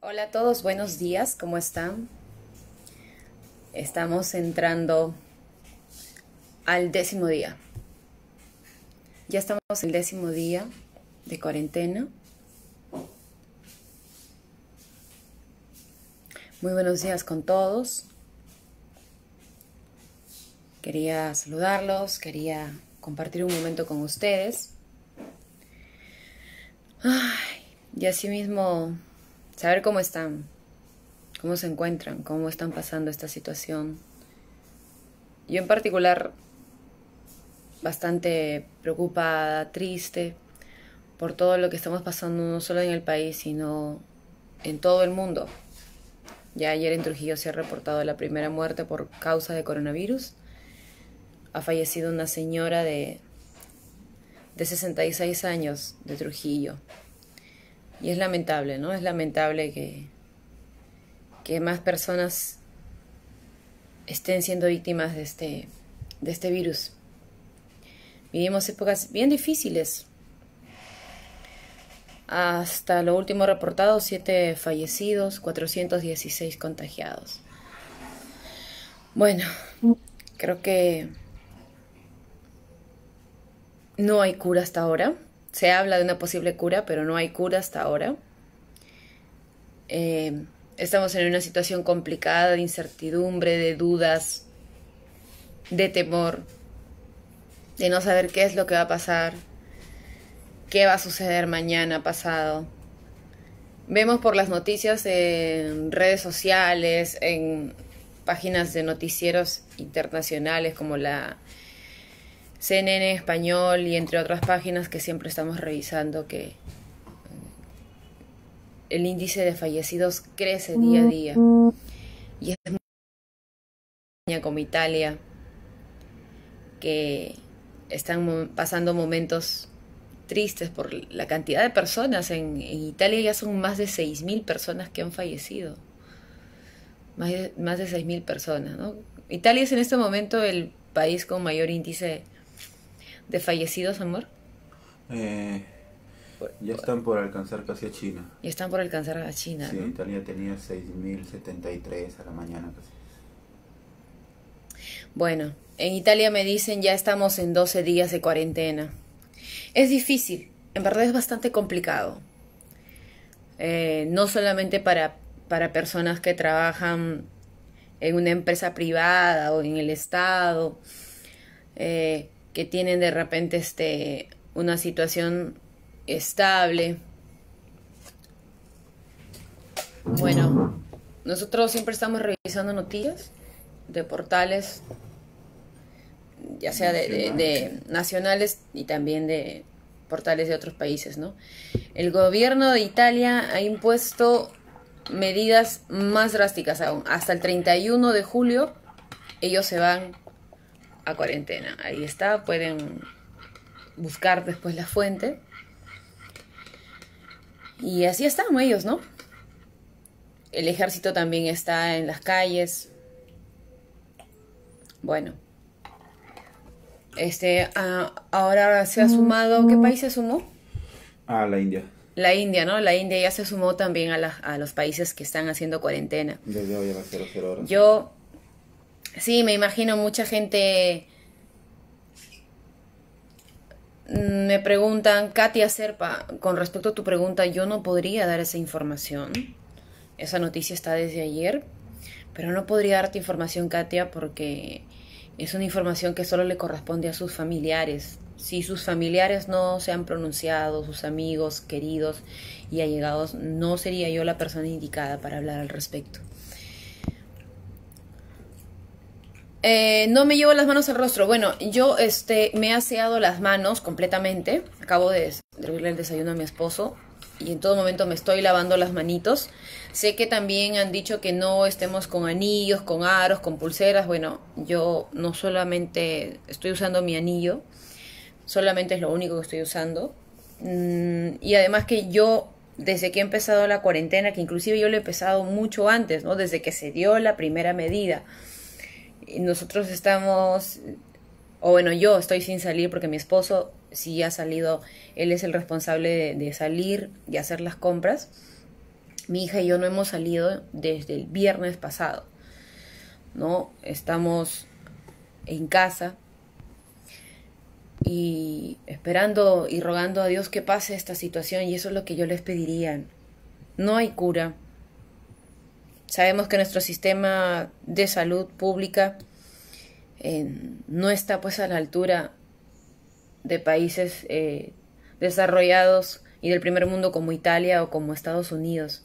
Hola a todos, buenos días, ¿cómo están? Estamos entrando al décimo día. Ya estamos en el décimo día de cuarentena. Muy buenos días con todos. Quería saludarlos, quería compartir un momento con ustedes. Ay, y asimismo saber cómo están, cómo se encuentran, cómo están pasando esta situación. Yo en particular bastante preocupada, triste por todo lo que estamos pasando no solo en el país, sino en todo el mundo. Ya ayer en Trujillo se ha reportado la primera muerte por causa de coronavirus. Ha fallecido una señora de, de 66 años de Trujillo. Y es lamentable, ¿no? Es lamentable que, que más personas estén siendo víctimas de este, de este virus. Vivimos épocas bien difíciles. Hasta lo último reportado, 7 fallecidos, 416 contagiados. Bueno, creo que no hay cura hasta ahora. Se habla de una posible cura, pero no hay cura hasta ahora. Eh, estamos en una situación complicada de incertidumbre, de dudas, de temor, de no saber qué es lo que va a pasar, qué va a suceder mañana, pasado. Vemos por las noticias en redes sociales, en páginas de noticieros internacionales como la CNN Español y entre otras páginas que siempre estamos revisando que el índice de fallecidos crece día a día. Y es como Italia, que están pasando momentos tristes por la cantidad de personas. En, Italia ya son más de 6.000 personas que han fallecido. Más de, más de 6.000 personas. ¿no? Italia es en este momento el país con mayor índice de fallecidos, amor? Eh, ya están por alcanzar casi a China. Ya están por alcanzar a China. Sí, Italia tenía 6.073 a la mañana casi. Bueno, en Italia me dicen ya estamos en 12 días de cuarentena. Es difícil, en verdad es bastante complicado. Eh, no solamente para, para personas que trabajan en una empresa privada o en el Estado, eh, que tienen de repente este, una situación estable. Bueno, nosotros siempre estamos revisando noticias de portales, ya sea de, nacionales y también de portales de otros países, ¿no? El gobierno de Italia ha impuesto medidas más drásticas aún. Hasta el 31 de julio ellos se van a cuarentena. Ahí está, pueden buscar después la fuente. Y así están ellos, ¿no? El ejército también está en las calles. Bueno. Este, ahora se ha sumado, ¿qué país se sumó? Ah, la India. La India, ¿no? La India ya se sumó también a, a los países que están haciendo cuarentena. Desde hoy a las 00 horas. Yo Sí, me imagino mucha gente mm, me preguntan, Katia Serpa, con respecto a tu pregunta, yo no podría dar esa información. Esa noticia está desde ayer, pero no podría darte información, Katia, porque es una información que solo le corresponde a sus familiares. Si sus familiares no se han pronunciado, sus amigos, queridos y allegados, no sería yo la persona indicada para hablar al respecto. Eh, no me llevo las manos al rostro. Bueno, yo este, me he aseado las manos completamente. Acabo de servirle el desayuno a mi esposo y en todo momento me estoy lavando las manitos. Sé que también han dicho que no estemos con anillos, con aros, con pulseras. Bueno, yo no solamente estoy usando mi anillo, solamente es lo único que estoy usando. Mm, y además que yo, desde que he empezado la cuarentena, que inclusive yo lo he empezado mucho antes, ¿no? Desde que se dio la primera medida nosotros estamos, o bueno, yo estoy sin salir porque mi esposo sí ha salido, él es el responsable de, salir y hacer las compras. Mi hija y yo no hemos salido desde el viernes pasado. ¿No? Estamos en casa y esperando y rogando a Dios que pase esta situación y eso es lo que yo les pediría. No hay cura. Sabemos que nuestro sistema de salud pública eh, no está pues a la altura de países eh, desarrollados y del primer mundo como Italia o como Estados Unidos.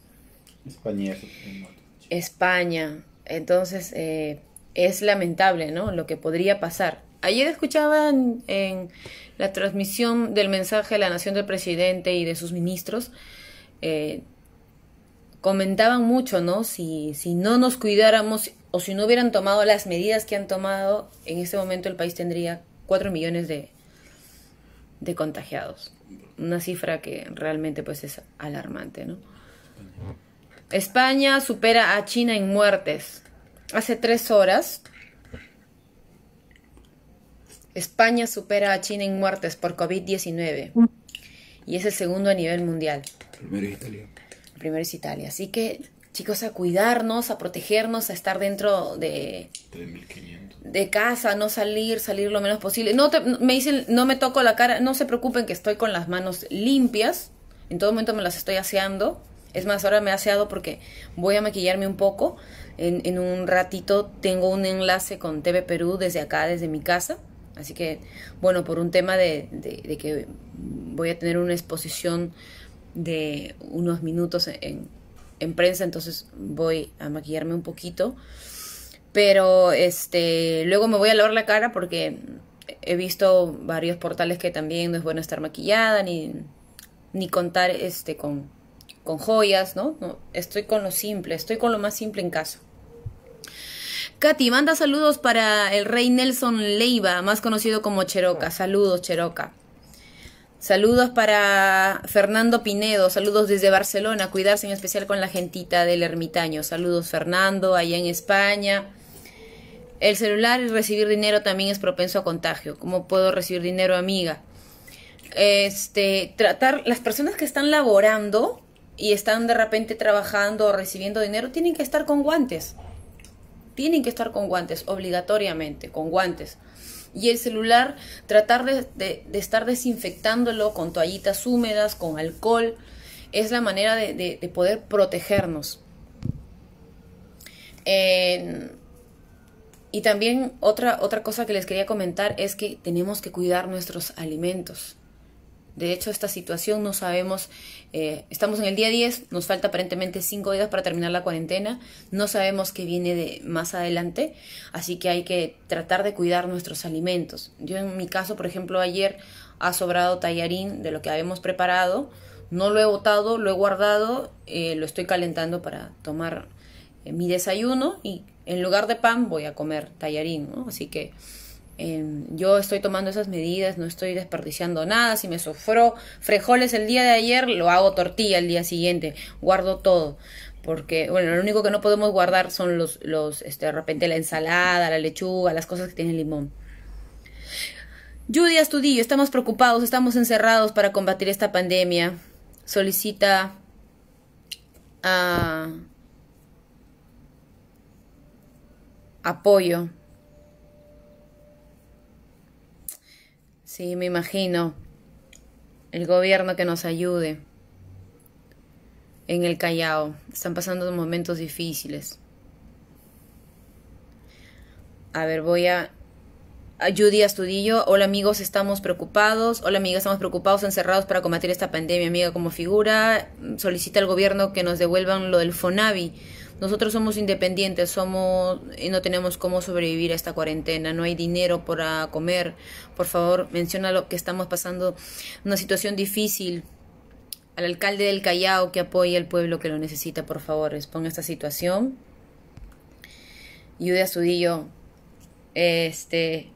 España. España. Entonces, eh, es lamentable, ¿no? Lo que podría pasar. Ayer escuchaban en la transmisión del mensaje a la nación del presidente y de sus ministros, eh, comentaban mucho, ¿no? Si, si no nos cuidáramos o si no hubieran tomado las medidas que han tomado, en este momento el país tendría 4 millones de, de contagiados. Una cifra que realmente pues es alarmante, ¿no? España supera a China en muertes. Hace tres horas, España supera a China en muertes por COVID-19 y es el segundo a nivel mundial. Primero Italia. Primero es Italia. Así que, chicos, a cuidarnos, a protegernos, a estar dentro de, 3500. de casa, no salir, salir lo menos posible. No te- me dicen, no me toco la cara, no se preocupen que estoy con las manos limpias. En todo momento me las estoy aseando. Es más, ahora me he aseado porque voy a maquillarme un poco. En, en un ratito tengo un enlace con TV Perú desde acá, desde mi casa. Así que, bueno, por un tema de, de- de que voy a tener una exposición de unos minutos en, en prensa, entonces voy a maquillarme un poquito. Pero este luego me voy a lavar la cara porque he visto varios portales que también no es bueno estar maquillada ni, ni contar este con, con joyas, ¿no? ¿no? Estoy con lo simple, estoy con lo más simple en casa. Katy, manda saludos para el rey Nelson Leiva, más conocido como Cheroca. Saludos, Cheroca. Saludos para Fernando Pinedo, saludos desde Barcelona, cuidarse en especial con la gentita del ermitaño. Saludos Fernando, allá en España. El celular y recibir dinero también es propenso a contagio. ¿Cómo puedo recibir dinero, amiga? Este, tratar, las personas que están laborando y están de repente trabajando o recibiendo dinero, tienen que estar con guantes. Tienen que estar con guantes, obligatoriamente, con guantes. Y el celular, tratar de, estar desinfectándolo con toallitas húmedas, con alcohol, es la manera de, de- de poder protegernos. Y también otra, otra cosa que les quería comentar es que tenemos que cuidar nuestros alimentos. De hecho, esta situación no sabemos, eh, estamos en el día 10, nos falta aparentemente 5 días para terminar la cuarentena, no sabemos qué viene de más adelante, así que hay que tratar de cuidar nuestros alimentos. Yo en mi caso, por ejemplo, ayer ha sobrado tallarín de lo que habíamos preparado, no lo he botado, lo he guardado, eh, lo estoy calentando para tomar eh, mi desayuno y en lugar de pan voy a comer tallarín, ¿no? Así que yo estoy tomando esas medidas, no estoy desperdiciando nada. Si me sofró frijoles el día de ayer, lo hago tortilla el día siguiente. Guardo todo. Porque, bueno, lo único que no podemos guardar son los, los este, de repente la ensalada, la lechuga, las cosas que tienen limón. Judy Astudillo, estamos preocupados, estamos encerrados para combatir esta pandemia. Solicita apoyo. Sí, me imagino. El gobierno que nos ayude. En el Callao. Están pasando momentos difíciles. A ver, voy a... Judy Astudillo. Hola amigos, estamos preocupados. Hola amiga, estamos preocupados, encerrados para combatir esta pandemia. Amiga, como figura, solicita al gobierno que nos devuelvan lo del FONAVI. Nosotros somos independientes, somos y no tenemos cómo sobrevivir a esta cuarentena, no hay dinero para comer. Por favor, menciona lo que estamos pasando, una situación difícil. Al alcalde del Callao que apoye al pueblo que lo necesita, por favor, exponga esta situación. Ayude a Sudillo. Este,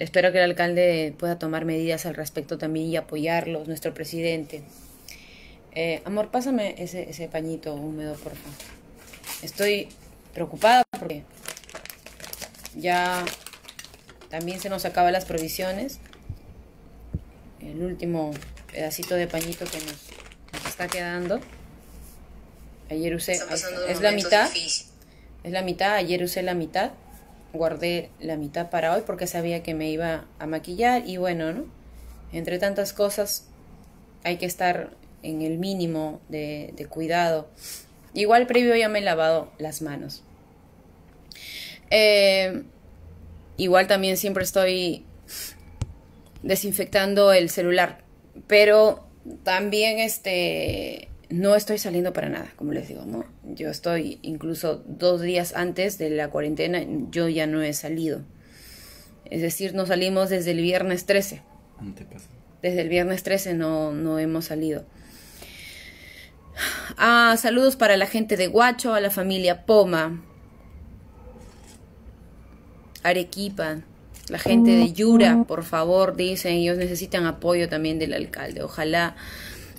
espero que el alcalde pueda tomar medidas al respecto también y apoyarlos, nuestro presidente. Eh, amor, pásame ese, ese pañito húmedo, por favor. Estoy preocupada porque ya también se nos acaban las provisiones. El último pedacito de pañito que nos, nos está quedando. Ayer usé, es la mitad. Es la mitad, ayer usé la mitad. Guardé la mitad para hoy porque sabía que me iba a maquillar y bueno, ¿no? Entre tantas cosas hay que estar en el mínimo de, de cuidado. Igual previo ya me he lavado las manos. Eh, igual también siempre estoy desinfectando el celular, pero también este no estoy saliendo para nada, como les digo, ¿no? Yo estoy incluso dos días antes de la cuarentena, yo ya no he salido. Es decir, no salimos desde el viernes 13. Desde el viernes 13 no, no hemos salido. Ah, saludos para la gente de Guacho, a la familia Poma, Arequipa, la gente de Yura, por favor, dicen, ellos necesitan apoyo también del alcalde. Ojalá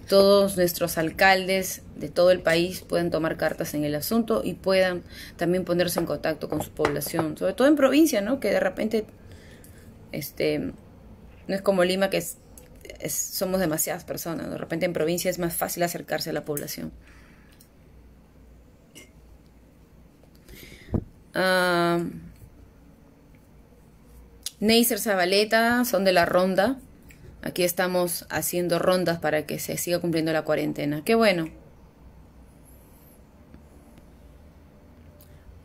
todos nuestros alcaldes de todo el país puedan tomar cartas en el asunto y puedan también ponerse en contacto con su población, sobre todo en provincia, ¿no? Que de repente, este, no es como Lima que es, somos demasiadas personas, de repente en provincia es más fácil acercarse a la población. Ah, Neisser Zabaleta son de la ronda. Aquí estamos haciendo rondas para que se siga cumpliendo la cuarentena. Qué bueno.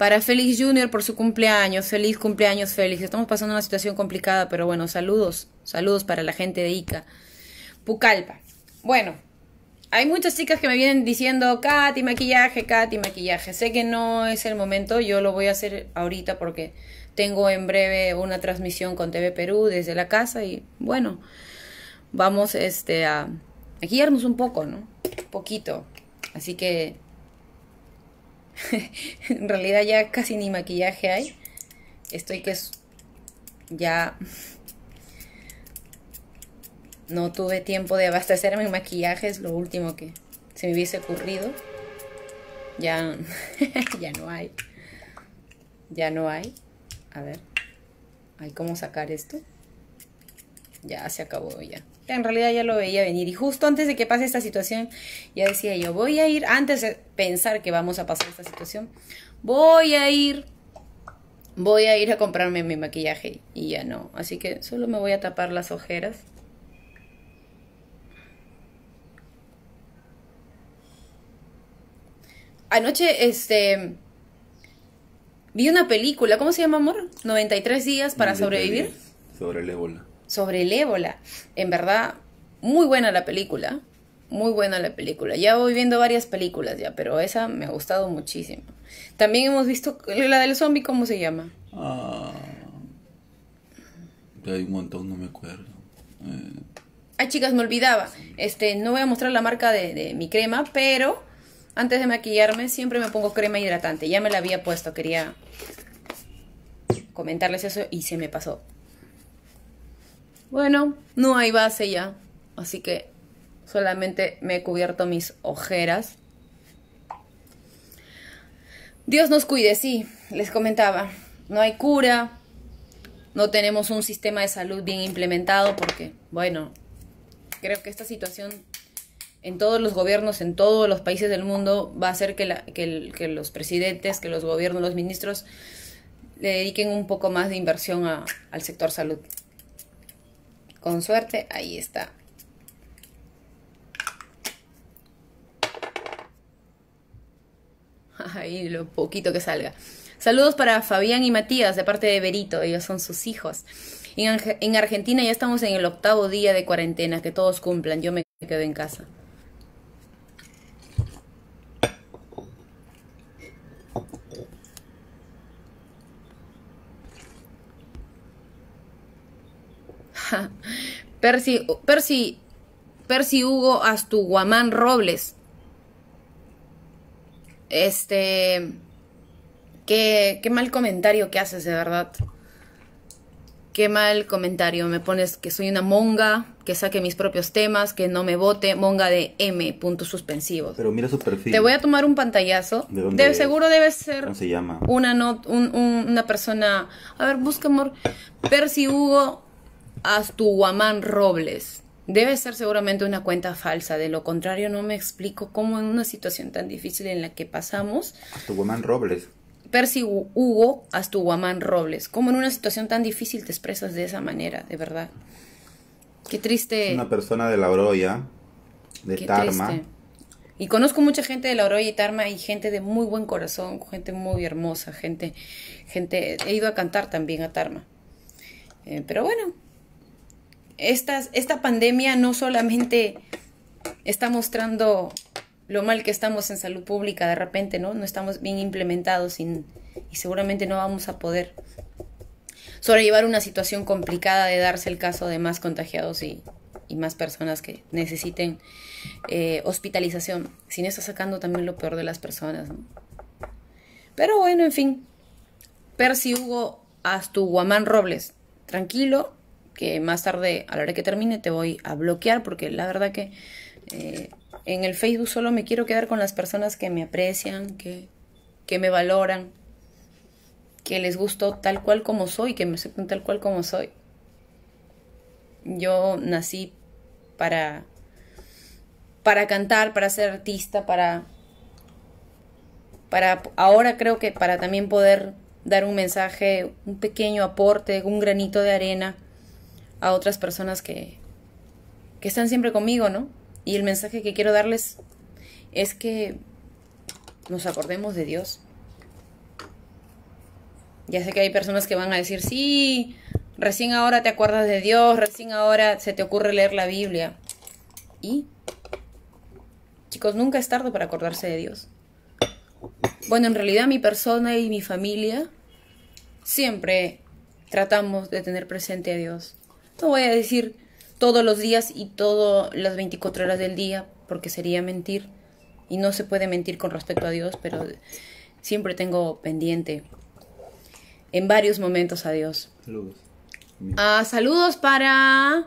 Para Félix Junior por su cumpleaños. Feliz cumpleaños, Félix. Estamos pasando una situación complicada, pero bueno, saludos. Saludos para la gente de Ica. Pucalpa. Bueno, hay muchas chicas que me vienen diciendo, Katy, maquillaje, Katy, maquillaje. Sé que no es el momento, yo lo voy a hacer ahorita porque tengo en breve una transmisión con TV Perú desde la casa y bueno, vamos este, a, guiarnos un poco, ¿no? Un poquito. Así que en realidad ya casi ni maquillaje hay. Estoy que es ya no tuve tiempo de abastecerme en maquillaje, es lo último que se me hubiese ocurrido. Ya, ya no hay. Ya no hay. A ver. Hay cómo sacar esto. Ya se acabó ya. En realidad ya lo veía venir. Y justo antes de que pase esta situación, ya decía yo, voy a ir, antes de pensar que vamos a pasar esta situación, voy a ir, voy a ir a comprarme mi maquillaje. Y ya no. Así que solo me voy a tapar las ojeras. Anoche, este Vi una película, ¿cómo se llama, amor? 93 días para sobrevivir. Sobre el ébola. Sobre el ébola. En verdad, muy buena la película. Muy buena la película. Ya voy viendo varias películas ya, pero esa me ha gustado muchísimo. También hemos visto la del zombie, ¿cómo se llama? Ah, hay un montón, no me acuerdo. Eh. Ay, chicas, me olvidaba. Este, no voy a mostrar la marca de, de mi crema, pero antes de maquillarme siempre me pongo crema hidratante. Ya me la había puesto, quería comentarles eso y se me pasó. Bueno, no hay base ya, así que solamente me he cubierto mis ojeras. Dios nos cuide, sí, les comentaba. No hay cura, no tenemos un sistema de salud bien implementado porque, bueno, creo que esta situación en todos los gobiernos, en todos los países del mundo, va a hacer que, los presidentes, que los gobiernos, los ministros le dediquen un poco más de inversión al sector salud. Con suerte, ahí está. Ahí lo poquito que salga. Saludos para Fabián y Matías de parte de Berito, ellos son sus hijos. En, en Argentina ya estamos en el octavo día de cuarentena, que todos cumplan, yo me quedo en casa. Percy, Percy, Percy Hugo Astuguamán Robles. Este. Qué, qué mal comentario que haces, de verdad. Qué mal comentario. Me pones que soy una monga, que saque mis propios temas, que no me vote. Monga de M, puntos suspensivos. Pero mira su perfil. Te voy a tomar un pantallazo. ¿De seguro debe ser. ¿Cómo se llama? Una, not, una persona. A ver, busca amor. Percy Hugo Astuguamán Robles. Debe ser seguramente una cuenta falsa, de lo contrario no me explico cómo en una situación tan difícil en la que pasamos... Astuguamán Robles. Percy Hugo Astuguamán Robles, cómo en una situación tan difícil te expresas de esa manera, de verdad. Qué triste. Una persona de la Oroya, de Tarma. Y conozco mucha gente de la Oroya y Tarma y gente de muy buen corazón, gente muy hermosa, gente, gente, he ido a cantar también a Tarma. Eh, pero bueno, esta pandemia no solamente está mostrando lo mal que estamos en salud pública de repente, ¿no? No estamos bien implementados y seguramente no vamos a poder sobrellevar una situación complicada de darse el caso de más contagiados y, más personas que necesiten eh, hospitalización, sin eso sacando también lo peor de las personas. Pero bueno, en fin, Percy Hugo Astuguamán Robles, tranquilo, que más tarde, a la hora que termine, te voy a bloquear porque la verdad que eh, en el Facebook solo me quiero quedar con las personas que me aprecian, que, que me valoran, que les gusto tal cual como soy, que me acepten tal cual como soy. Yo nací para para cantar, para ser artista, para para ahora creo que para también poder dar un mensaje, un pequeño aporte, un granito de arena a otras personas que, que están siempre conmigo, ¿no? Y el mensaje que quiero darles es que nos acordemos de Dios. Ya sé que hay personas que van a decir, sí, recién ahora te acuerdas de Dios, recién ahora se te ocurre leer la Biblia. Y, chicos, nunca es tarde para acordarse de Dios. Bueno, en realidad mi persona y mi familia siempre tratamos de tener presente a Dios. No voy a decir todos los días y todas las 24 horas del día, porque sería mentir. Y no se puede mentir con respecto a Dios, pero siempre tengo pendiente en varios momentos a Dios. Saludos. Ah, saludos para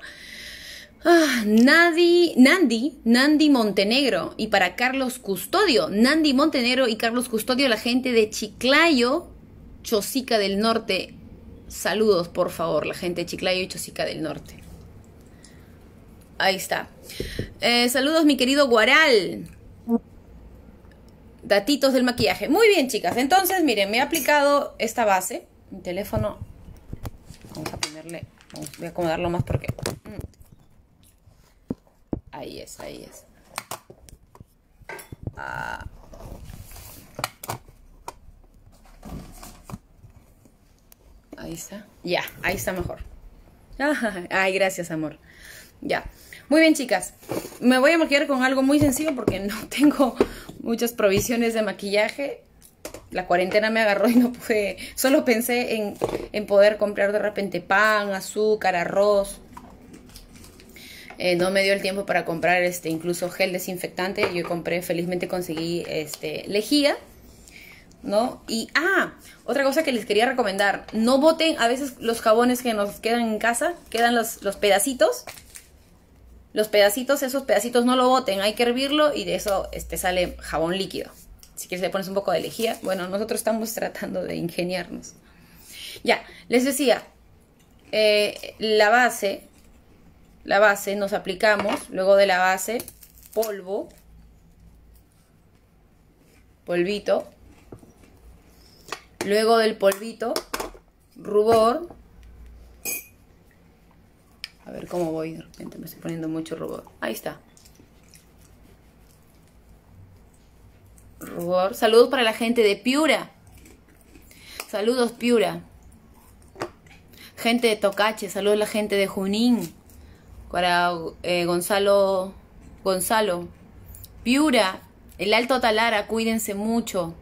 ah, Nandi, Nandi, Nandi Montenegro y para Carlos Custodio. Nandi Montenegro y Carlos Custodio, la gente de Chiclayo, Chosica del Norte, Saludos, por favor, la gente de Chiclayo y Chosica del Norte. Ahí está. Eh, saludos, mi querido Guaral. Datitos del maquillaje. Muy bien, chicas. Entonces, miren, me he aplicado esta base. Mi teléfono. Vamos a ponerle. voy a acomodarlo más porque. Mm. Ahí es, ahí es. Ah. Ahí está. Ya, ahí está mejor. Ay, gracias, amor. Ya. Muy bien, chicas. Me voy a maquillar con algo muy sencillo porque no tengo muchas provisiones de maquillaje. La cuarentena me agarró y no pude. Solo pensé en, poder comprar de repente pan, azúcar, arroz. Eh, no me dio el tiempo para comprar este incluso gel desinfectante. Yo compré, felizmente conseguí este lejía ¿no? Y, ah, otra cosa que les quería recomendar, no boten a veces los jabones que nos quedan en casa, quedan los, los pedacitos, los pedacitos, esos pedacitos no lo boten, hay que hervirlo y de eso este, sale jabón líquido. Si quieres le pones un poco de lejía, bueno, nosotros estamos tratando de ingeniarnos. Ya, les decía, eh, la base, la base nos aplicamos, luego de la base, polvo, polvito, Luego del polvito, rubor. A ver cómo voy. De repente me estoy poniendo mucho rubor. Ahí está. Rubor. Saludos para la gente de Piura. Saludos, Piura. Gente de Tocache. Saludos a la gente de Junín. Para eh, Gonzalo. Gonzalo. Piura. El Alto Talara. Cuídense mucho.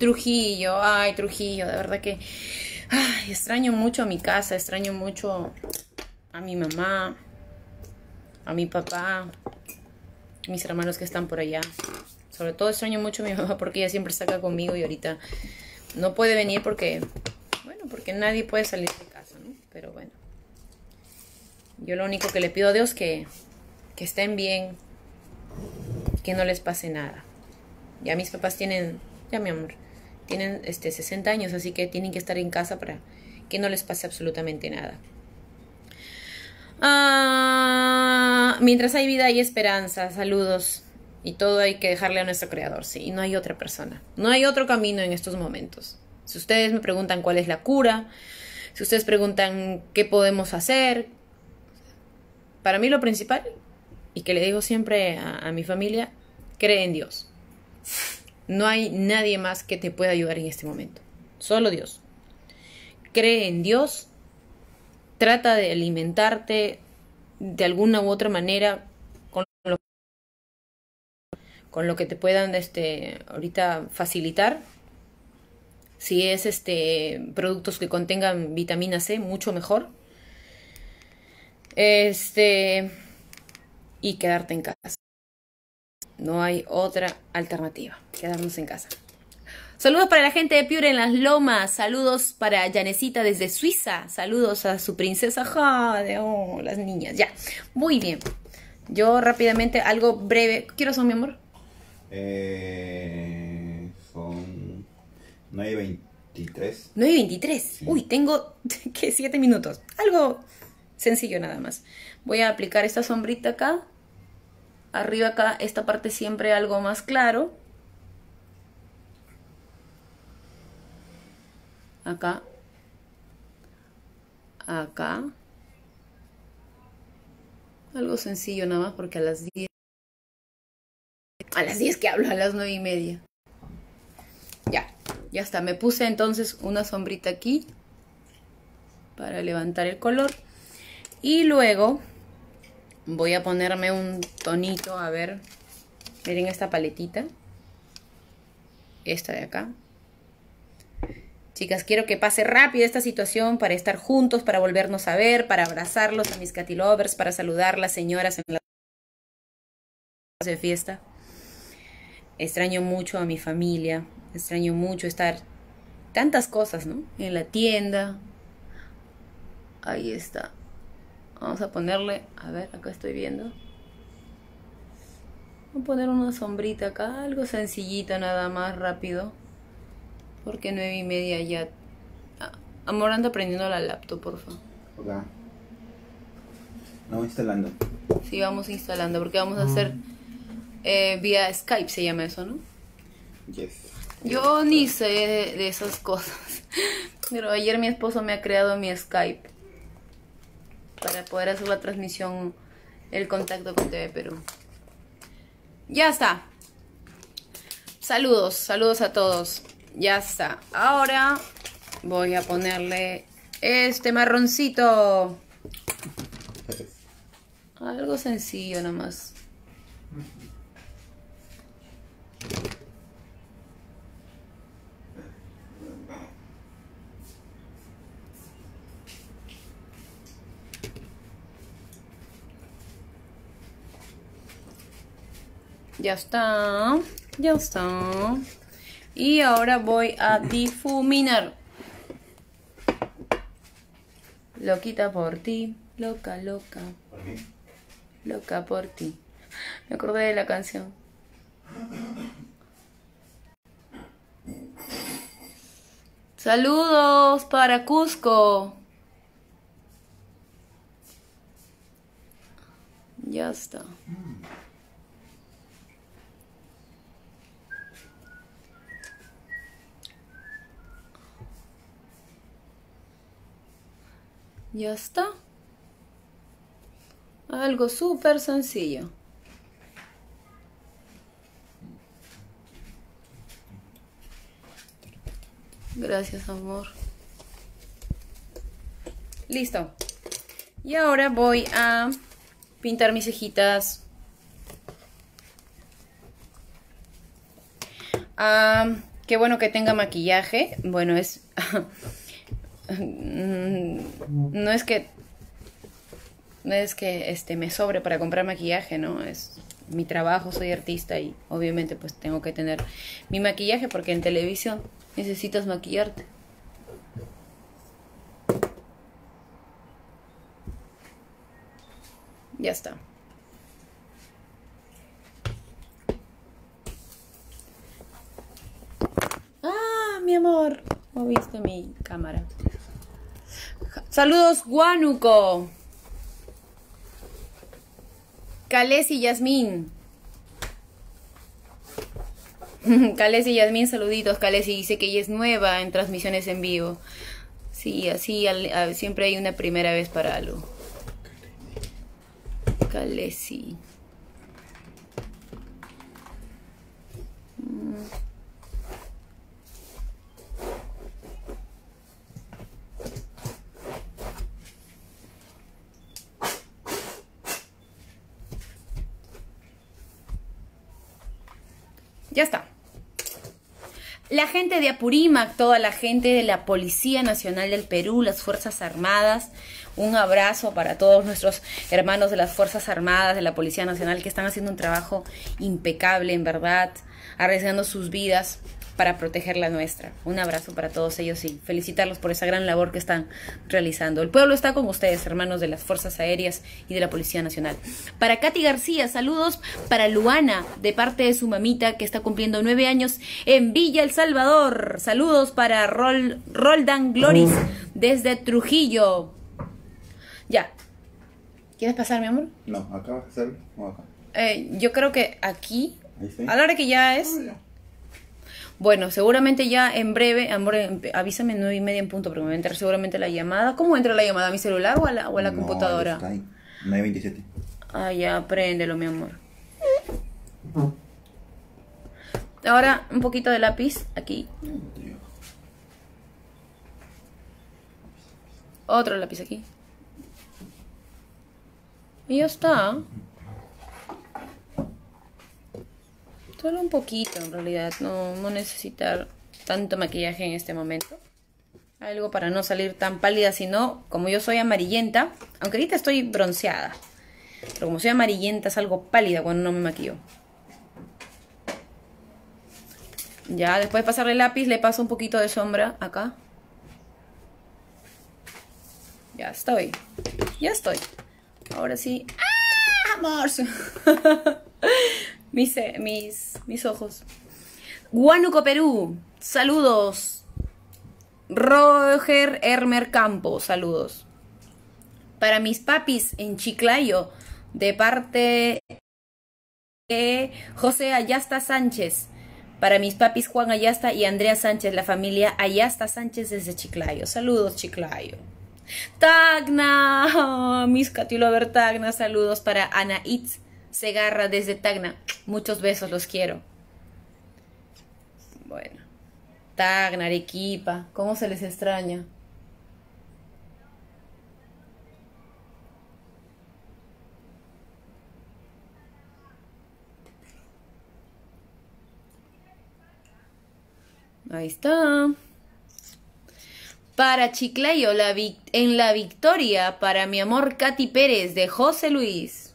Trujillo, ay, Trujillo, de verdad que extraño mucho a mi casa, extraño mucho a mi mamá, a mi papá, mis hermanos que están por allá. Sobre todo extraño mucho a mi mamá porque ella siempre está acá conmigo y ahorita no puede venir porque, bueno, porque nadie puede salir de casa, ¿no? Pero bueno, yo lo único que le pido a Dios que, que estén bien, que no les pase nada. Ya mis papás tienen, ya mi amor, tienen este, 60 años, así que tienen que estar en casa para que no les pase absolutamente nada. Ah, mientras hay vida hay esperanza. Saludos. Y todo hay que dejarle a nuestro creador, sí. Y no hay otra persona. No hay otro camino en estos momentos. Si ustedes me preguntan cuál es la cura, si ustedes preguntan qué podemos hacer, para mí lo principal, y que le digo siempre a, a mi familia, cree en Dios. No hay nadie más que te pueda ayudar en este momento. Solo Dios. Cree en Dios. Trata de alimentarte de alguna u otra manera con lo, con lo que te puedan este, ahorita facilitar. Si es este productos que contengan vitamina C, mucho mejor. Este y quedarte en casa. No hay otra alternativa, quedarnos en casa. Saludos para la gente de Piure en las Lomas. Saludos para Yanecita desde Suiza. Saludos a su princesa Jade. Oh, las niñas. Ya. Muy bien. Yo rápidamente, algo breve. ¿Quiero son, mi amor? Eh, son 9.23. 9.23. Uy, tengo que 7 minutos. Algo sencillo nada más. Voy a aplicar esta sombrita acá. Arriba acá, esta parte siempre algo más claro. acá, acá. Algo sencillo nada más porque a las 10... A las 10 que hablo, a las 9 y media. Ya, ya está. Me puse entonces una sombrita aquí para levantar el color. Y luego voy a ponerme un tonito, a ver, miren esta paletita. Esta de acá. Chicas, quiero que pase rápido esta situación para estar juntos, para volvernos a ver, para abrazarlos a mis catilovers, para saludar las señoras en la de fiesta. Extraño mucho a mi familia, extraño mucho estar tantas cosas, ¿no? En la tienda. Ahí está. Vamos a ponerle, a ver, acá estoy viendo. Voy a poner una sombrita acá, algo sencillito nada más, rápido. Porque nueve y media ya. Ah, amor, anda prendiendo la laptop, por favor. Hola. No, instalando. Sí, vamos instalando, porque vamos a hacer eh, vía Skype, se llama eso, ¿no? Yes. Yo ni sé de, esas cosas. Pero ayer mi esposo me ha creado mi Skype para poder hacer la transmisión, el contacto con TV Perú. Ya está. Saludos, saludos a todos. Ya está. Ahora voy a ponerle este marroncito. Algo sencillo nomás. Ya está. Ya está. Y ahora voy a difuminar. Loquita por ti, loca, loca. Loca por ti. Me acordé de la canción. Saludos para Cusco. Ya está. Ya está. Algo súper sencillo. Gracias, amor. Listo. Y ahora voy a pintar mis cejitas. Ah, qué bueno que tenga maquillaje. Bueno, es... no es que no es que este me sobre para comprar maquillaje, ¿no? Es mi trabajo, soy artista y obviamente pues tengo que tener mi maquillaje porque en televisión necesitas maquillarte. Ya está. Ah, mi amor, moviste mi cámara. Saludos, Guanuco. Cales y Yasmín. Cales y Yasmín, saluditos. Cales y dice que ella es nueva en transmisiones en vivo. Sí, así siempre hay una primera vez para algo. Calesi. Ya está. La gente de Apurímac, toda la gente de la Policía Nacional del Perú, las Fuerzas Armadas, un abrazo para todos nuestros hermanos de las Fuerzas Armadas, de la Policía Nacional, que están haciendo un trabajo impecable, en verdad, arriesgando sus vidas para proteger la nuestra. Un abrazo para todos ellos y felicitarlos por esa gran labor que están realizando. El pueblo está con ustedes, hermanos de las Fuerzas Aéreas y de la Policía Nacional. Para Katy García, saludos para Luana, de parte de su mamita que está cumpliendo nueve años en Villa El Salvador. Saludos para Rol, Roldan Gloris desde Trujillo. Ya. ¿Quieres pasar, mi amor? No, acá vas a hacer o acá. Eh, yo creo que aquí. A la hora que ya es. Ah, bueno, seguramente ya en breve, amor, avísame nueve y media en punto, porque me va a entrar seguramente la llamada. ¿Cómo entra la llamada? ¿A mi celular o a la, o a la computadora? Está ahí. 927. Ah, ya, préndelo, mi amor. Ahora un poquito de lápiz aquí. Otro lápiz aquí. Y ya está. Solo un poquito en realidad, no, no necesitar tanto maquillaje en este momento. Algo para no salir tan pálida, sino como yo soy amarillenta, aunque ahorita estoy bronceada. Pero como soy amarillenta, algo pálida cuando no me maquillo. Ya, después de pasarle lápiz, le paso un poquito de sombra acá. Ya estoy. Ya estoy. Ahora sí. ¡Ah, amor! mis, mis, mis ojos. Huánuco, Perú. Saludos. Roger Hermer Campo. Saludos. Para mis papis en Chiclayo. De parte de José Ayasta Sánchez. Para mis papis Juan Ayasta y Andrea Sánchez, la familia Ayasta Sánchez desde Chiclayo. Saludos, Chiclayo. Tagna, mis Catilover Tagna, saludos para Ana Itz Segarra desde Tacna. Muchos besos, los quiero. Bueno. Tacna, Arequipa. ¿Cómo se les extraña? Ahí está. Para Chiclayo, la en la victoria, para mi amor Katy Pérez de José Luis.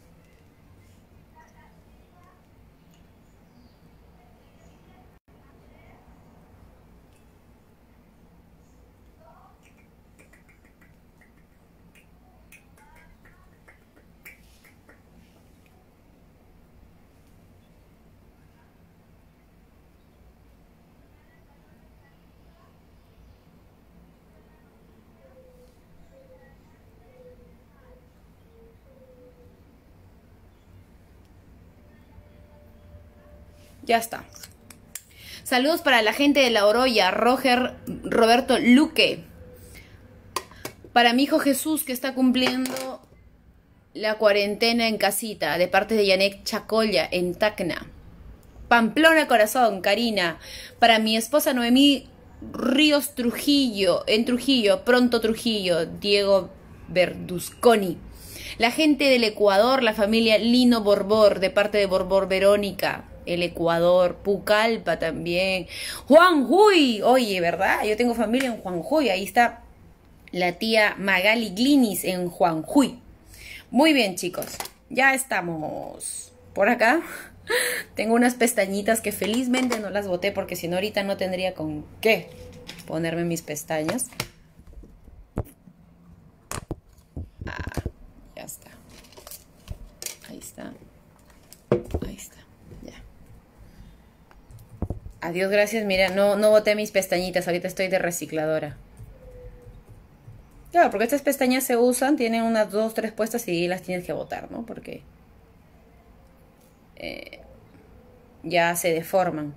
Ya está. Saludos para la gente de La Oroya, Roger, Roberto Luque. Para mi hijo Jesús que está cumpliendo la cuarentena en casita, de parte de Yanek Chacolla en Tacna. Pamplona Corazón, Karina. Para mi esposa Noemí Ríos Trujillo, en Trujillo, pronto Trujillo, Diego Verduzconi. La gente del Ecuador, la familia Lino Borbor, de parte de Borbor Verónica el Ecuador, Pucallpa también, Juanjuy, oye, ¿verdad? Yo tengo familia en Juanjuy, ahí está la tía Magali Glinis en Juanjuy. Muy bien, chicos, ya estamos por acá. Tengo unas pestañitas que felizmente no las boté porque si no ahorita no tendría con qué ponerme mis pestañas. Ah, ya está. Ahí está. Ahí está. Adiós, gracias. Mira, no, no boté mis pestañitas. Ahorita estoy de recicladora. Claro, porque estas pestañas se usan, tienen unas dos, tres puestas y las tienes que botar, ¿no? Porque eh, ya se deforman.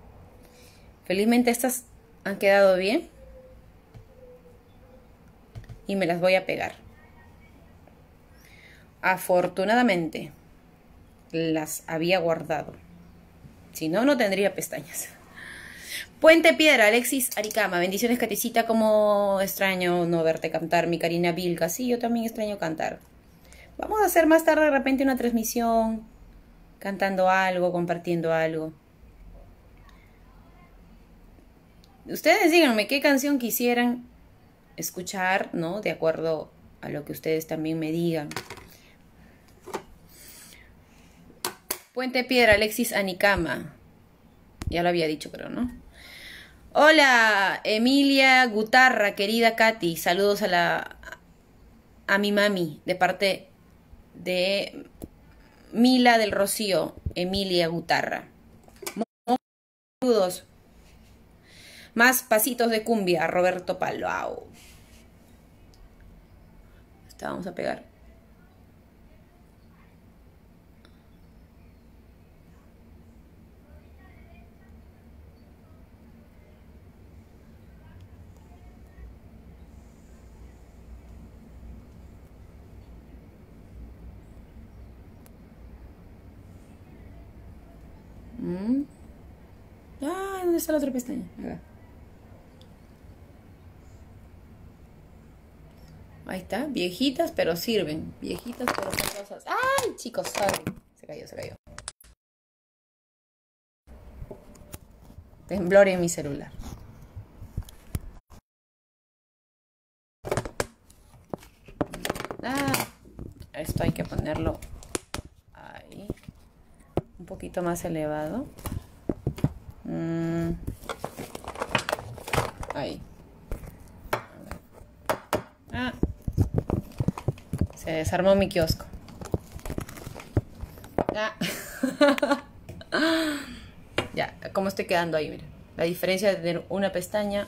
Felizmente estas han quedado bien y me las voy a pegar. Afortunadamente las había guardado. Si no, no tendría pestañas. Puente Piedra, Alexis Aricama. Bendiciones, Caticita. Como extraño no verte cantar, mi Karina Vilca. Sí, yo también extraño cantar. Vamos a hacer más tarde de repente una transmisión cantando algo, compartiendo algo. Ustedes díganme qué canción quisieran escuchar, ¿no? De acuerdo a lo que ustedes también me digan. Puente Piedra, Alexis Anicama. Ya lo había dicho, pero no. Hola, Emilia Gutarra, querida Katy. Saludos a la a mi mami de parte de Mila del Rocío, Emilia Gutarra. Saludos. Más pasitos de cumbia, Roberto Palau. Esta vamos a pegar. Ah, ¿dónde está la otra pestaña? Ahí está, viejitas pero sirven. Viejitas pero cosas. ¡Ay, chicos! Sorry. Se cayó, se cayó. Temblor en mi celular. Ah, esto hay que ponerlo más elevado. Mm. Ahí. Ah. Se desarmó mi kiosco. Ah. ya, ¿cómo estoy quedando ahí? Mira. La diferencia de tener una pestaña.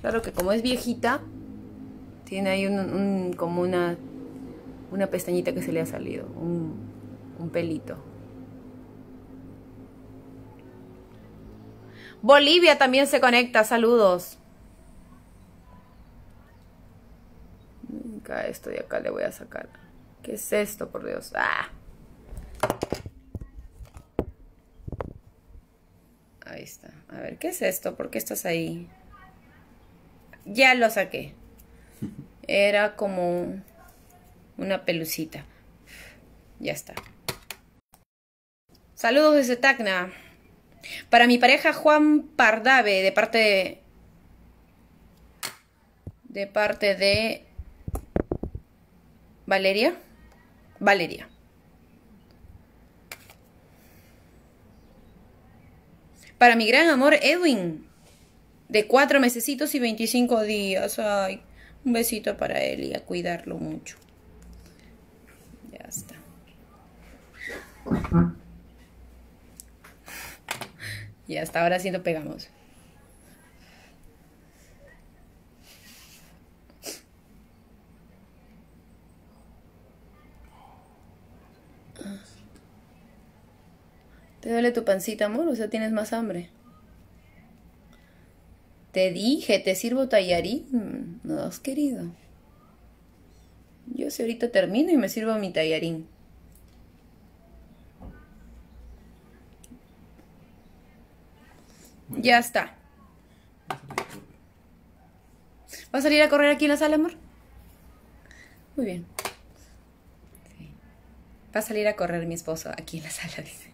Claro que como es viejita, tiene ahí un, un, como una, una pestañita que se le ha salido. Un, un pelito. Bolivia también se conecta. Saludos. Acá esto de acá le voy a sacar. ¿Qué es esto, por Dios? ¡Ah! Ahí está. A ver, ¿qué es esto? ¿Por qué estás ahí? Ya lo saqué. Era como una pelucita. Ya está. Saludos desde Tacna. Para mi pareja Juan Pardave, de parte de, de parte de Valeria. Valeria. Para mi gran amor Edwin, de cuatro mesecitos y 25 días. Ay, un besito para él y a cuidarlo mucho. Ya está. Y hasta ahora sí lo pegamos. ¿Te duele tu pancita, amor? O sea, tienes más hambre. Te dije, te sirvo tallarín. No has querido. Yo si ahorita termino y me sirvo mi tallarín. Ya está. ¿Va a salir a correr aquí en la sala, amor? Muy bien. Va a salir a correr mi esposo aquí en la sala, dice.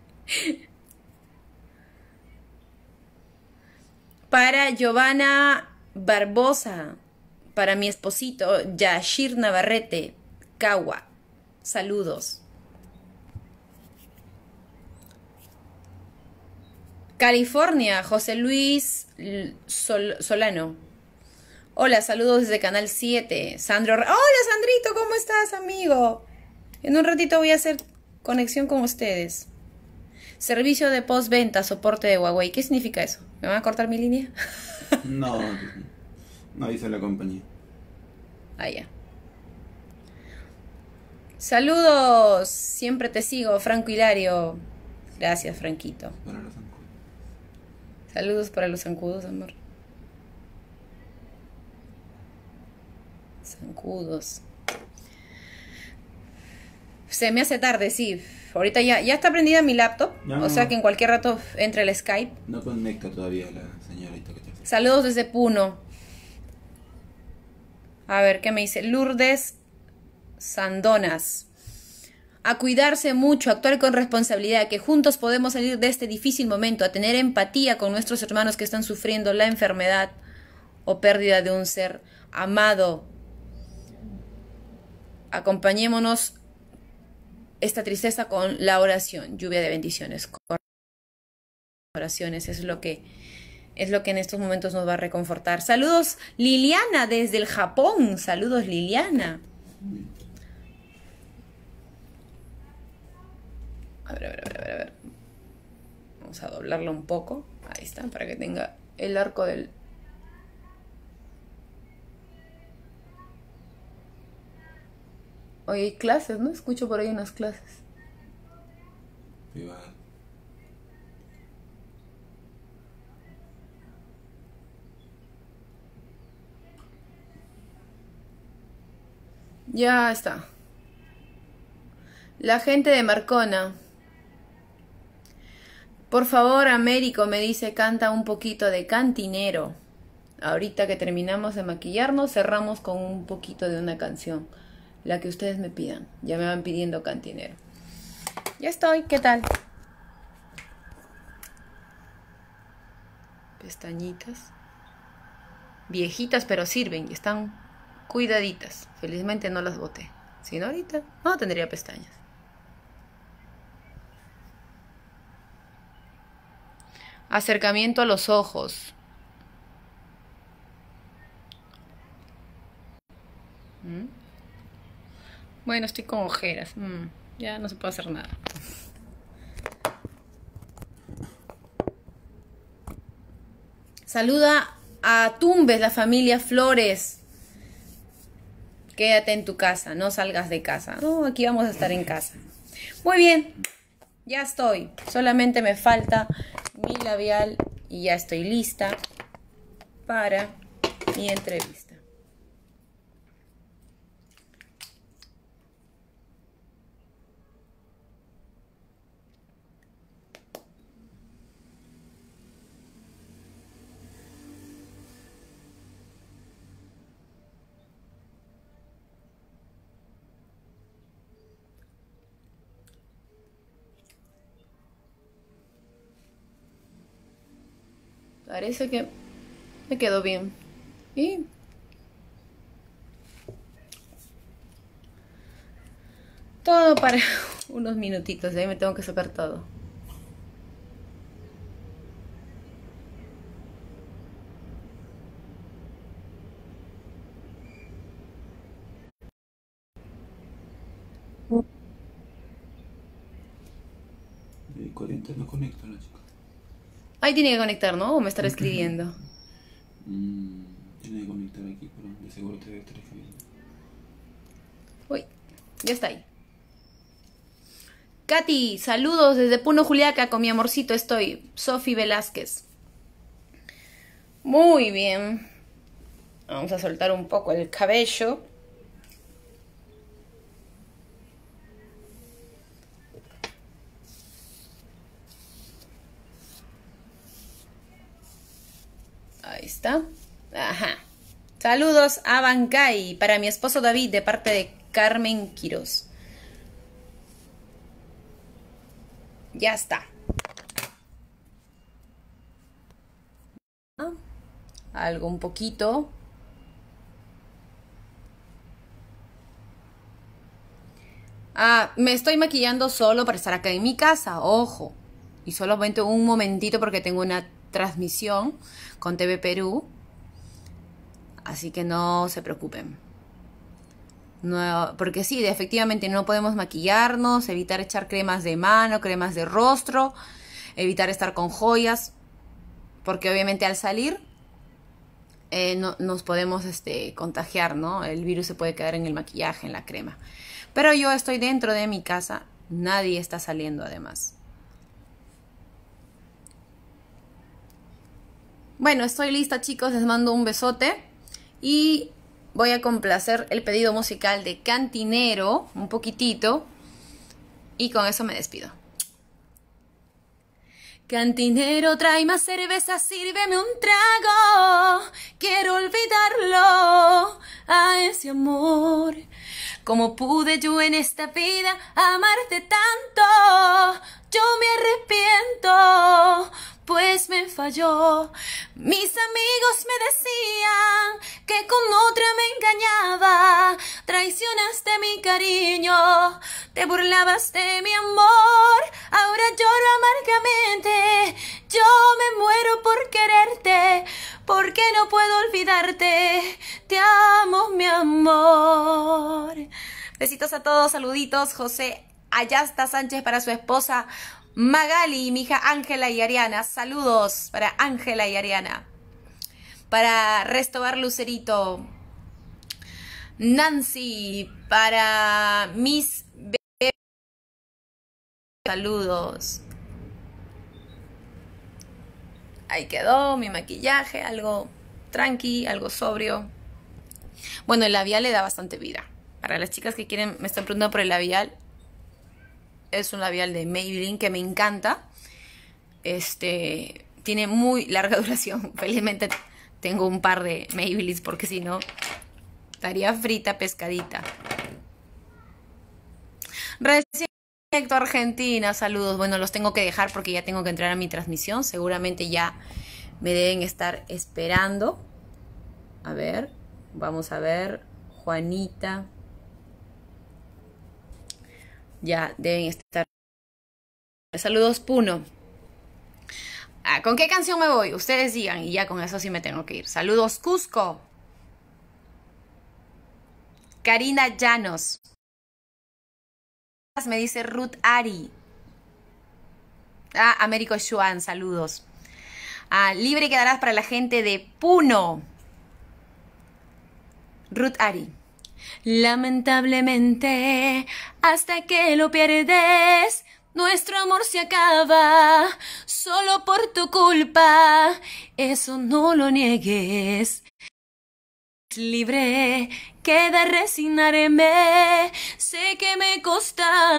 Para Giovanna Barbosa, para mi esposito Yashir Navarrete, Cagua. Saludos. California, José Luis Sol Solano. Hola, saludos desde Canal 7. Sandro. Hola, Sandrito, ¿cómo estás, amigo? En un ratito voy a hacer conexión con ustedes. Servicio de postventa, soporte de Huawei. ¿Qué significa eso? ¿Me van a cortar mi línea? no, no dice la compañía. Ah, ya. Saludos, siempre te sigo, Franco Hilario. Gracias, Franquito. Zancudos. Saludos para los zancudos, amor. Zancudos. Se me hace tarde, sí. Ahorita ya, ya está prendida mi laptop. No. O sea que en cualquier rato entre el Skype. No conecta todavía la señorita que te Saludos desde Puno. A ver, ¿qué me dice? Lourdes Sandonas. A cuidarse mucho, a actuar con responsabilidad, que juntos podemos salir de este difícil momento, a tener empatía con nuestros hermanos que están sufriendo la enfermedad o pérdida de un ser amado. Acompañémonos esta tristeza con la oración, lluvia de bendiciones. Oraciones es lo que es lo que en estos momentos nos va a reconfortar. Saludos Liliana desde el Japón. Saludos Liliana. A ver, a ver, a ver, a ver. Vamos a doblarlo un poco. Ahí está, para que tenga el arco del... Oye, hay clases, ¿no? Escucho por ahí unas clases. privada. Ya está. La gente de Marcona. Por favor, Américo me dice, canta un poquito de cantinero. Ahorita que terminamos de maquillarnos, cerramos con un poquito de una canción. La que ustedes me pidan. Ya me van pidiendo cantinero. Ya estoy, ¿qué tal? Pestañitas. Viejitas, pero sirven y están cuidaditas. Felizmente no las boté. Si no, ahorita no tendría pestañas. Acercamiento a los ojos. ¿Mm? Bueno, estoy con ojeras. Mm, ya no se puede hacer nada. Saluda a Tumbes, la familia Flores. Quédate en tu casa, no salgas de casa. No, aquí vamos a estar en casa. Muy bien, ya estoy. Solamente me falta mi labial y ya estoy lista para mi entrevista. Parece que me quedó bien. Y todo para unos minutitos, ahí me tengo que sacar todo. Y 40 no conecta la chica. Ahí tiene que conectar, ¿no? O me estará escribiendo. Mm, tiene que conectar aquí, pero de seguro te debe estar escribiendo. Uy, ya está ahí. Katy, saludos desde Puno Juliaca, con mi amorcito estoy. Sofi Velázquez. Muy bien. Vamos a soltar un poco el cabello. Ajá. Saludos a Bancay para mi esposo David de parte de Carmen Quiroz. Ya está. Ah, Algo un poquito. Ah, me estoy maquillando solo para estar acá en mi casa, ojo. Y solamente un momentito porque tengo una transmisión con TV Perú. Así que no se preocupen. No, porque sí, efectivamente no podemos maquillarnos, evitar echar cremas de mano, cremas de rostro, evitar estar con joyas, porque obviamente al salir eh, no, nos podemos este, contagiar, ¿no? El virus se puede quedar en el maquillaje, en la crema. Pero yo estoy dentro de mi casa, nadie está saliendo además. Bueno, estoy lista chicos, les mando un besote y voy a complacer el pedido musical de Cantinero, un poquitito, y con eso me despido. Cantinero, trae más cerveza, sírveme un trago. Quiero olvidarlo a ese amor. Como pude yo en esta vida amarte tanto? Yo me arrepiento pues me falló. Mis amigos me decían que con otra me engañaba, traicionaste mi cariño, te burlabas de mi amor, ahora lloro amargamente, yo me muero por quererte, porque no puedo olvidarte, te amo mi amor. Besitos a todos, saluditos, José Ayasta Sánchez para su esposa Magali, mi hija Ángela y Ariana. Saludos para Ángela y Ariana. Para Restobar Lucerito. Nancy, para Miss Saludos. Ahí quedó mi maquillaje, algo tranqui, algo sobrio. Bueno, el labial le da bastante vida. Para las chicas que quieren, me están preguntando por el labial, es un labial de Maybelline que me encanta. Este tiene muy larga duración. Felizmente tengo un par de Maybellines porque si no estaría frita pescadita. Recién Argentina, saludos. Bueno, los tengo que dejar porque ya tengo que entrar a mi transmisión. Seguramente ya me deben estar esperando. A ver, vamos a ver. Juanita ya deben estar. Saludos, Puno. Ah, ¿Con qué canción me voy? Ustedes digan y ya con eso sí me tengo que ir. Saludos, Cusco. Karina Llanos. Me dice Ruth Ari. Ah, Américo Xuan, saludos. Ah, libre quedarás para la gente de Puno. Ruth Ari. Lamentablemente, hasta que lo pierdes, nuestro amor se acaba, solo por tu culpa, eso no lo niegues. Libre, queda resignarme, sé que me costará,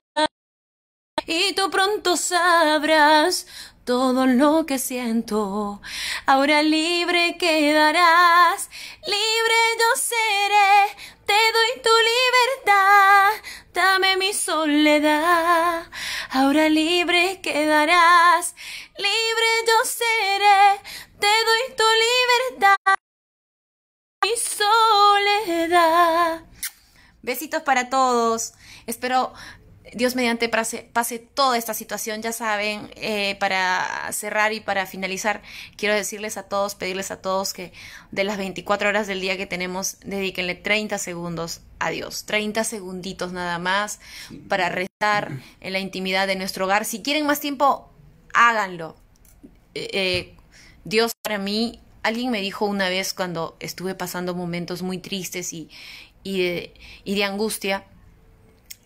y tú pronto sabrás todo lo que siento. Ahora libre quedarás, libre yo seré, te doy tu libertad, dame mi soledad. Ahora libre quedarás, libre yo seré, te doy tu libertad, mi soledad. Besitos para todos. Espero Dios mediante pase, pase, toda esta situación, ya saben, eh, para cerrar y para finalizar, quiero decirles a todos, pedirles a todos que de las 24 horas del día que tenemos, dedíquenle 30 segundos a Dios, 30 segunditos nada más para rezar en la intimidad de nuestro hogar. Si quieren más tiempo, háganlo. Eh, eh, Dios para mí, alguien me dijo una vez cuando estuve pasando momentos muy tristes y, y, de, y de angustia,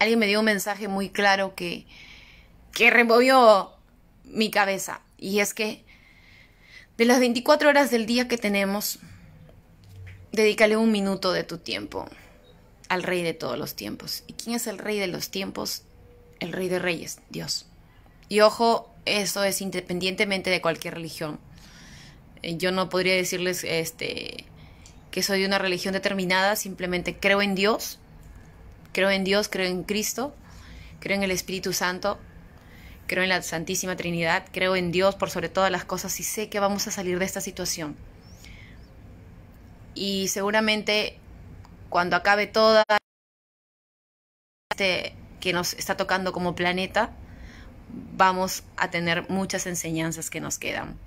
alguien me dio un mensaje muy claro que, que removió mi cabeza. Y es que de las 24 horas del día que tenemos, dedícale un minuto de tu tiempo al Rey de todos los tiempos. ¿Y quién es el Rey de los tiempos? El Rey de Reyes, Dios. Y ojo, eso es independientemente de cualquier religión. Eh, yo no podría decirles este, que soy de una religión determinada, simplemente creo en Dios Creo en Dios, creo en Cristo, creo en el Espíritu Santo, creo en la Santísima Trinidad, creo en Dios por sobre todas las cosas y sé que vamos a salir de esta situación. Y seguramente cuando acabe toda este que nos está tocando como planeta, vamos a tener muchas enseñanzas que nos quedan.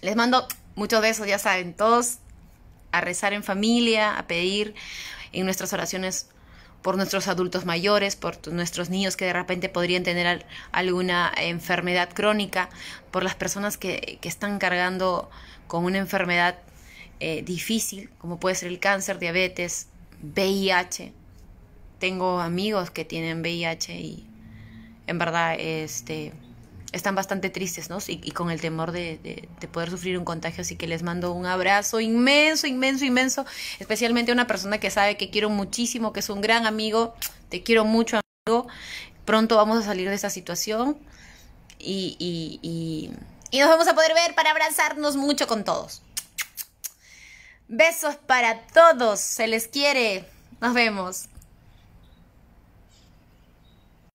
Les mando muchos besos, ya saben, todos a rezar en familia, a pedir en nuestras oraciones por nuestros adultos mayores, por nuestros niños que de repente podrían tener alguna enfermedad crónica, por las personas que, están cargando con una enfermedad eh, difícil, como puede ser el cáncer, diabetes, VIH. Tengo amigos que tienen VIH y en verdad este, están bastante tristes, ¿no? Y, con el temor de, poder sufrir un contagio. Así que les mando un abrazo inmenso, inmenso, inmenso. Especialmente a una persona que sabe que quiero muchísimo, que es un gran amigo. Te quiero mucho, amigo. Pronto vamos a salir de esta situación. Y, y, y, y nos vamos a poder ver para abrazarnos mucho con todos. Besos para todos. Se les quiere. Nos vemos.